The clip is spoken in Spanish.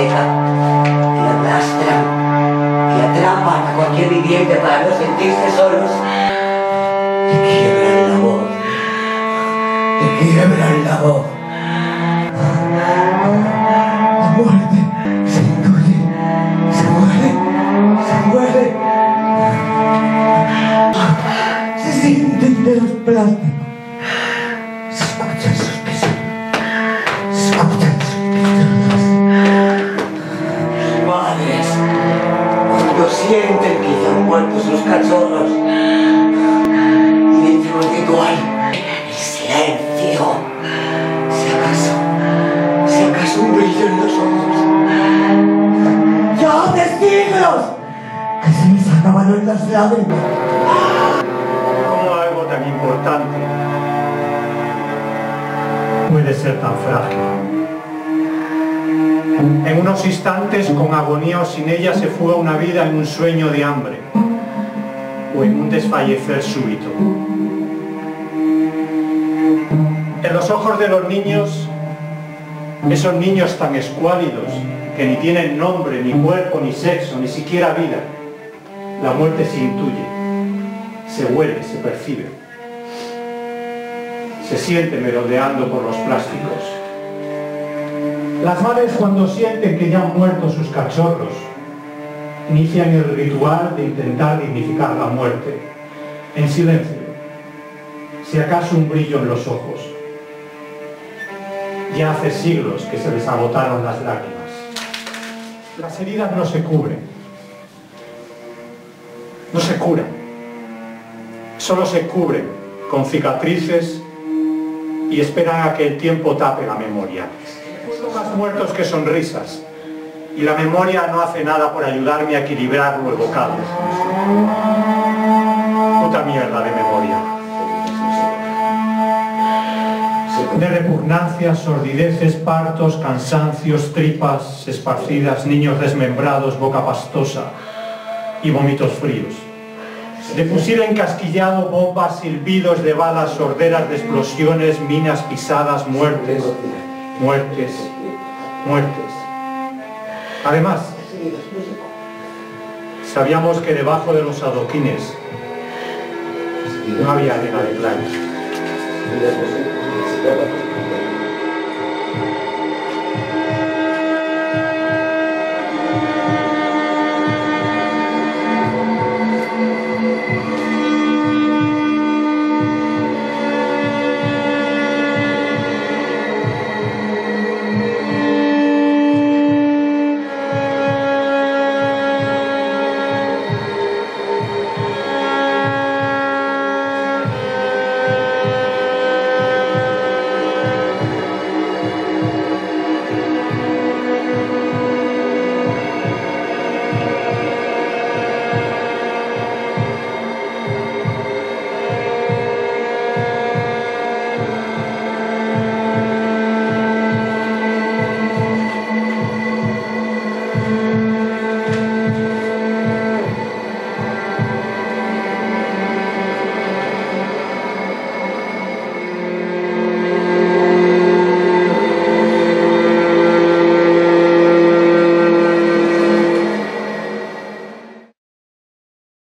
seca, que arrastran, que atrapan a cualquier viviente para no sentirse solos, te quiebran la voz, te quiebran la voz. Cuando sienten que ya han muerto sus cachorros. Y entre el ritual, el silencio. Si acaso, si acaso un brillo en los ojos. ¡Ya siglos! Que se les acabaron las lágrimas. ¿Cómo algo tan importante puede ser tan frágil? Unos instantes, con agonía o sin ella, se fuga una vida en un sueño de hambre o en un desfallecer súbito. En los ojos de los niños, esos niños tan escuálidos, que ni tienen nombre, ni cuerpo, ni sexo, ni siquiera vida, la muerte se intuye se huele, se percibe. Se siente merodeando por los plásticos. Las madres cuando sienten que ya han muerto sus cachorros, inician el ritual de intentar dignificar la muerte, en silencio, si acaso un brillo en los ojos. Ya hace siglos que se les agotaron las lágrimas. Las heridas no se cubren, no se curan solo se cubren con cicatrices y esperan a que el tiempo tape la memoria. Más muertos que sonrisas y la memoria no hace nada por ayudarme a equilibrar lo evocado. Puta mierda de memoria. De repugnancias, sordideces, partos, cansancios, tripas esparcidas, niños desmembrados, boca pastosa y vómitos fríos de fusil encasquillado, bombas, silbidos de balas, sorderas de explosiones, minas pisadas, muertes, muertes, muertes. Además, sabíamos que debajo de los adoquines no había arena de playa.